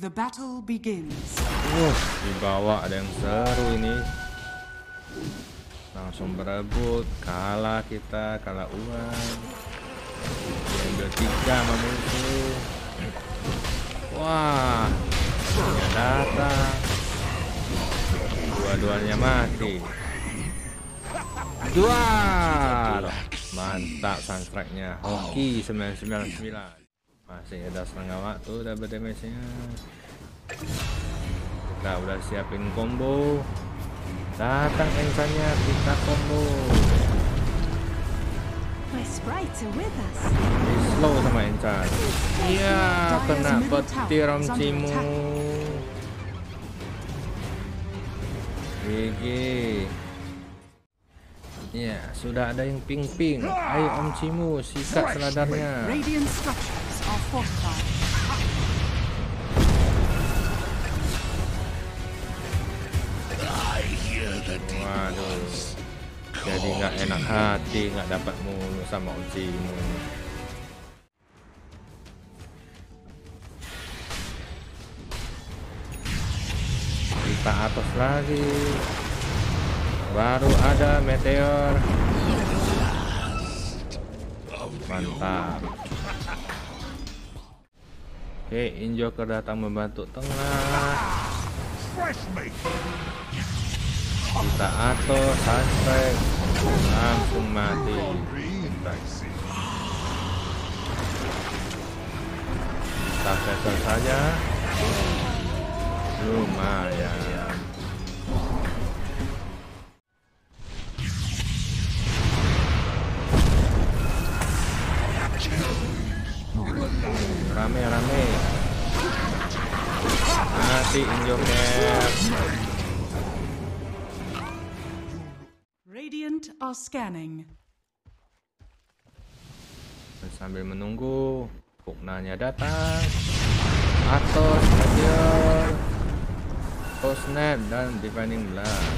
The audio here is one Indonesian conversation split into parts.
The battle begins. Uh, di ada yang seru ini. Langsung berebut, kalah kita, kalah uang. Yang tiga sama. Wah, dia datang. Dua-duanya mati. Dua. Mantap sunstrike-nya. Hoki 999. Masih ada setengah waktu double damage-nya. Kita udah siapin combo. Datang ensannya kita combo. My sprites are with us. Di slow sama ensan. Iya, kena petir om cimu. GG. Ya, sudah ada yang ping-ping. Ayo Om Cimu, sikat seladarnya. Waduh. Jadi nggak enak hati, nggak dapat mulu sama Om Cimu. Kita atas lagi. Baru ada meteor. Mantap. Oke, Injoker datang membantu tengah. Kita atos, sunstrike, langsung mati. Kita settle saja. Lumayan. Mati Injoker. Radiant are scanning. Sambil menunggu Puknanya datang. Atos, Meteor Postnet dan Divining Blast.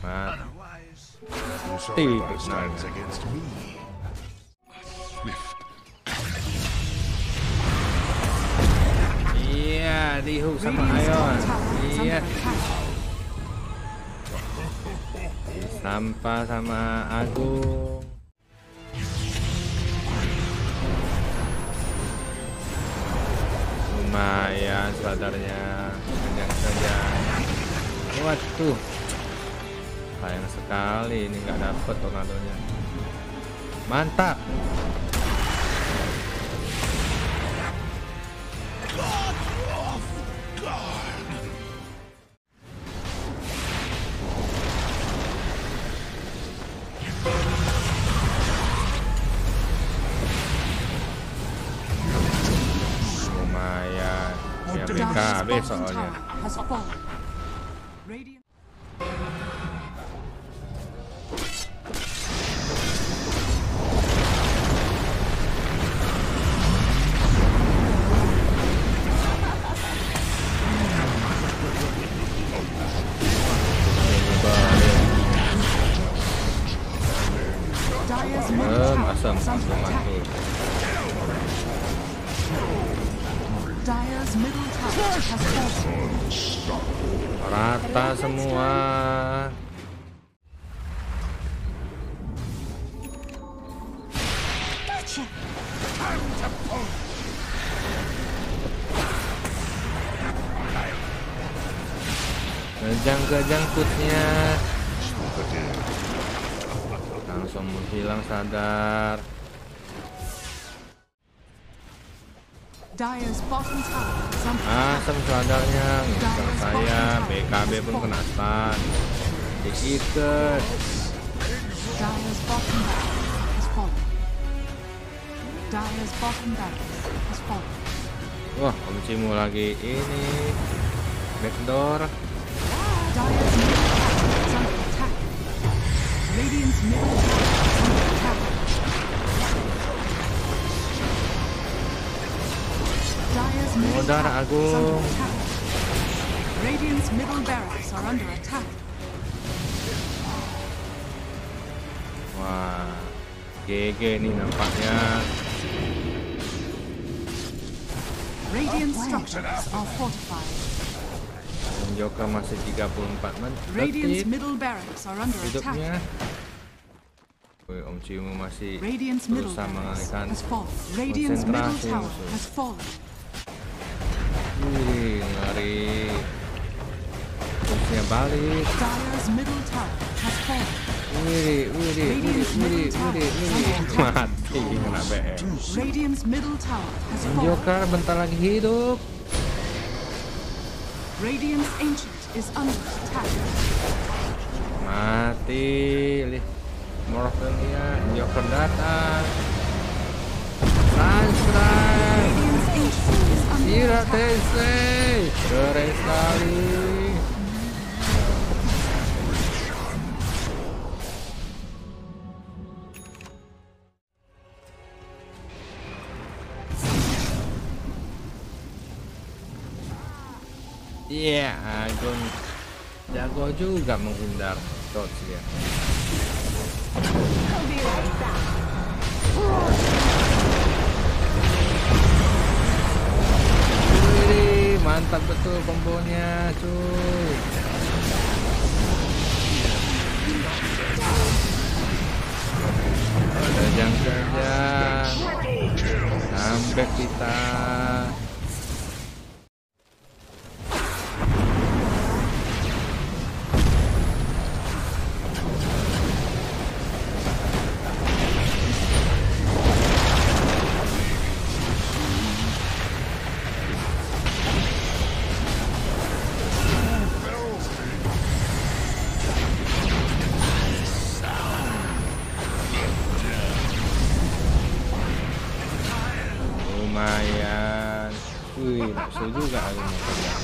Mati. Puknanya Dihook sama is Iya. Sampah sama Agung Lumayan seladarnya Banyak saja. Waduh. Sayang sekali ini nggak dapet tornadonya Mantap Ya BKB bottom soalnya Rata semua. Gotcha. Kejang-kejang putnya Langsung menghilang sadar Asam sadarnya Ngilang saya. BKB pun kena stun. Diikat Dyer's bottom barracks has fallen. Dyer's bottom barracks has fallen. Wah Om Cimu lagi ini Backdoor. Dyer's Under Agung. Radiant's middle barracks are under attack. Wah GG nih nampaknya Radiant structures are fortified. Joker masih 34 men Radiant's detik middle barracks are under attack. hidupnya Woi, Om Ciumu masih berusaha mengalihkan konsentrasi musuh. Wih, ngeri Terusnya balik. Wih, wih, wih, wih, wih, is wih under attack. Mati kena BM. Joker bentar lagi hidup Radiant's ancient is under attack. Mati Lih Morphelia Joker datang attack. Tensei Keren sekali Iya, Agung jago juga menghindar dodge ya. Mantap betul kombonya, cuy. Ada jangkanya. Sampai kita. Nafsu juga aku mau pegang.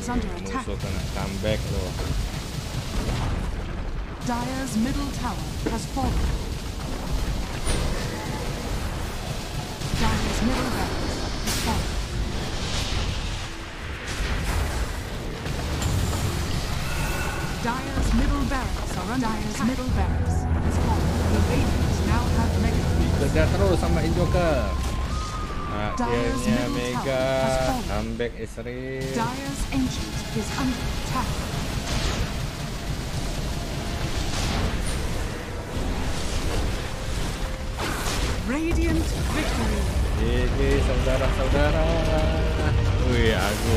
Is under attack. Musuh kena comeback loh. Dyer's middle tower has fallen. Dyer's middle barracks Dyer's middle barracks are under Dyer's middle barracks has fallen. The Radiants now have mega. Kejar terus sama Injoker. Akhirnya Mega comeback Israel. Dyer's ancient is under attack. Radiant victory. GG saudara-saudara. Wih, aku